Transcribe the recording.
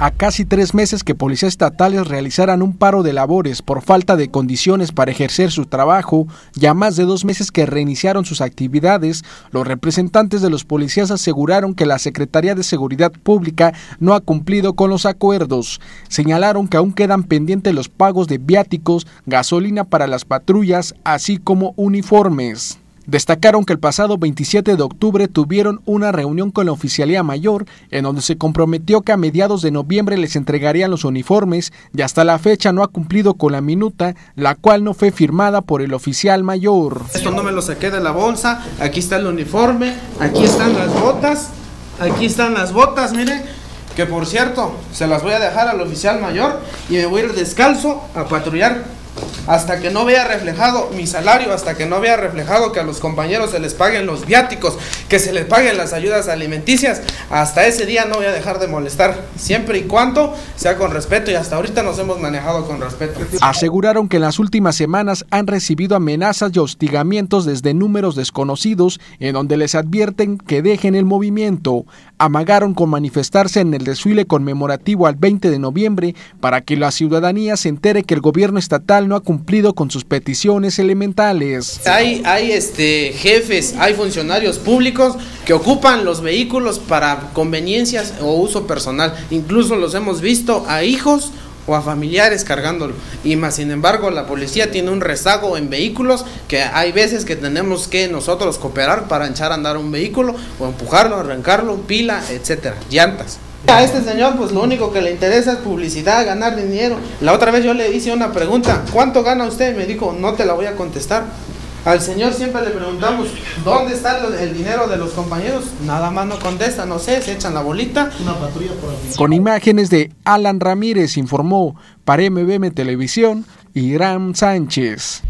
A casi tres meses que policías estatales realizaran un paro de labores por falta de condiciones para ejercer su trabajo, ya más de dos meses que reiniciaron sus actividades, los representantes de los policías aseguraron que la Secretaría de Seguridad Pública no ha cumplido con los acuerdos. Señalaron que aún quedan pendientes los pagos de viáticos, gasolina para las patrullas, así como uniformes. Destacaron que el pasado 27 de octubre tuvieron una reunión con la Oficialía Mayor en donde se comprometió que a mediados de noviembre les entregarían los uniformes y hasta la fecha no ha cumplido con la minuta, la cual no fue firmada por el oficial mayor. Esto no me lo saqué de la bolsa, aquí está el uniforme, aquí están las botas, aquí están las botas, mire, que por cierto, se las voy a dejar al oficial mayor y me voy a ir descalzo a patrullar hasta que no vea reflejado mi salario, hasta que no vea reflejado que a los compañeros se les paguen los viáticos, que se les paguen las ayudas alimenticias, hasta ese día no voy a dejar de molestar, siempre y cuando sea con respeto y hasta ahorita nos hemos manejado con respeto. Aseguraron que en las últimas semanas han recibido amenazas y hostigamientos desde números desconocidos en donde les advierten que dejen el movimiento. Amagaron con manifestarse en el desfile conmemorativo al 20 de noviembre para que la ciudadanía se entere que el gobierno estatal no ha cumplido con sus peticiones elementales. Hay, hay este, jefes, hay funcionarios públicos que ocupan los vehículos para conveniencias o uso personal. Incluso los hemos visto a hijos o a familiares cargándolo. Y más sin embargo, la policía tiene un rezago en vehículos que hay veces que tenemos que nosotros cooperar para echar a andar un vehículo o empujarlo, arrancarlo, pila, etcétera, llantas. A este señor pues lo único que le interesa es publicidad, ganar dinero. La otra vez yo le hice una pregunta, ¿cuánto gana usted? Me dijo, no te la voy a contestar. Al señor siempre le preguntamos, ¿dónde está el dinero de los compañeros? Nada más no contesta, no sé, se echan la bolita. Una patrulla por Con imágenes de Alan Ramírez informó para MBM Televisión, Irán Sánchez.